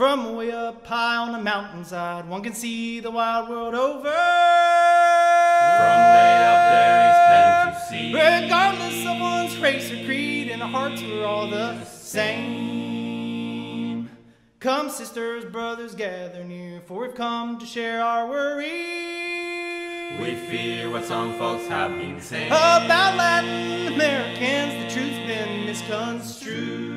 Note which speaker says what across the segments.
Speaker 1: From way up high on the mountainside, one can see the wild world over.
Speaker 2: From way up there is plenty to see.
Speaker 1: Regardless of one's race or creed, in our hearts we're all the same. Come, sisters, brothers, gather near, for we've come to share our worries.
Speaker 2: We fear what some folks have been saying
Speaker 1: about Latin Americans. The truth's been misconstrued.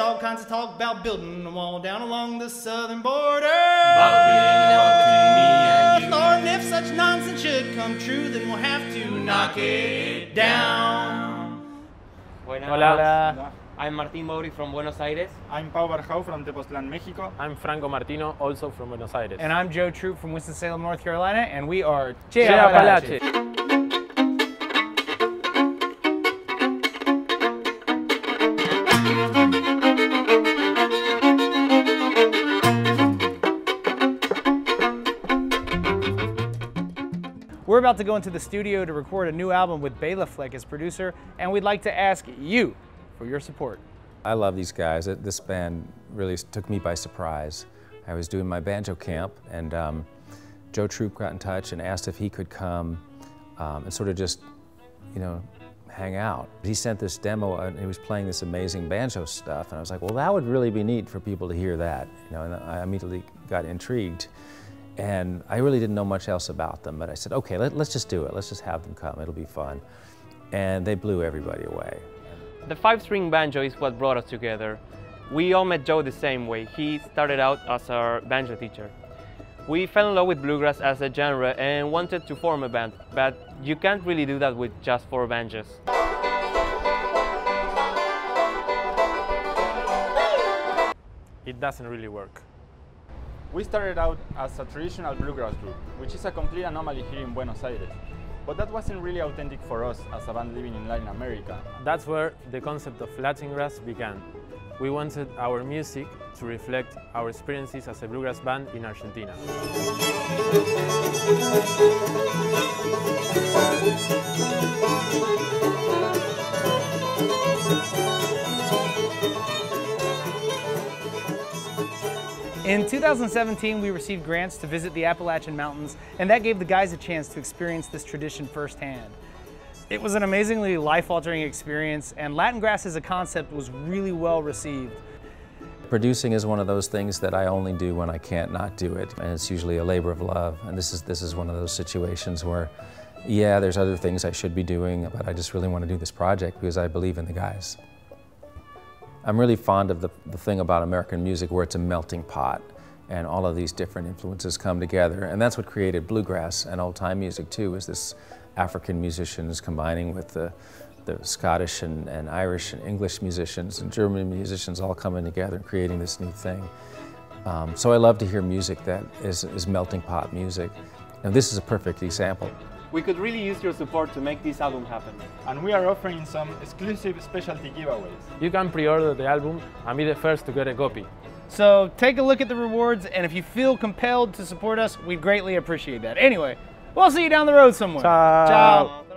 Speaker 1: There's all kinds of talk about building a wall down along the southern border.
Speaker 2: About building me and you.
Speaker 1: Lord, and if such nonsense should come true, then we'll have to knock it down.
Speaker 3: Buenas.
Speaker 4: Hola.
Speaker 3: I'm Martín Mauri from Buenos Aires.
Speaker 5: I'm Pau Barjau from Tepoztlán, Mexico.
Speaker 4: I'm Franco Martino, also from Buenos Aires.
Speaker 6: And I'm Joe Troop from Winston-Salem, North Carolina, and we are
Speaker 4: Che
Speaker 6: Apalache.
Speaker 4: Apalache.
Speaker 6: We're about to go into the studio to record a new album with Béla Fleck as producer, and we'd like to ask you for your support.
Speaker 7: I love these guys. This band really took me by surprise. I was doing my banjo camp, and um, Joe Troop got in touch and asked if he could come um, and sort of just, you know, hang out. He sent this demo, and he was playing this amazing banjo stuff, and I was like, well, that would really be neat for people to hear that, you know, and I immediately got intrigued. And I really didn't know much else about them, but I said, okay, let, let's just do it. Let's just have them come. It'll be fun. And they blew everybody away.
Speaker 3: The five string banjo is what brought us together. We all met Joe the same way. He started out as our banjo teacher. We fell in love with bluegrass as a genre and wanted to form a band, but you can't really do that with just four banjos.
Speaker 4: It doesn't really work.
Speaker 5: We started out as a traditional bluegrass group, which is a complete anomaly here in Buenos Aires. But that wasn't really authentic for us as a band living in Latin America.
Speaker 4: That's where the concept of Latin grass began. We wanted our music to reflect our experiences as a bluegrass band in Argentina.
Speaker 6: In 2017, we received grants to visit the Appalachian Mountains, and that gave the guys a chance to experience this tradition firsthand. It was an amazingly life-altering experience, and Latin grass as a concept was really well received.
Speaker 7: Producing is one of those things that I only do when I can't not do it, and it's usually a labor of love. And this is this is one of those situations where, yeah, there's other things I should be doing, but I just really want to do this project because I believe in the guys. I'm really fond of the, the thing about American music where it's a melting pot and all of these different influences come together. And that's what created bluegrass and old time music too, is this African musicians combining with the, the Scottish and, and Irish and English musicians and German musicians all coming together and creating this new thing. Um, so I love to hear music that is, is melting pot music. And this is a perfect example.
Speaker 3: We could really use your support to make this album happen.
Speaker 5: And we are offering some exclusive specialty giveaways.
Speaker 4: You can pre-order the album and be the first to get a copy.
Speaker 6: So take a look at the rewards, and if you feel compelled to support us, we'd greatly appreciate that. Anyway, we'll see you down the road somewhere.
Speaker 4: Ciao.
Speaker 6: Ciao.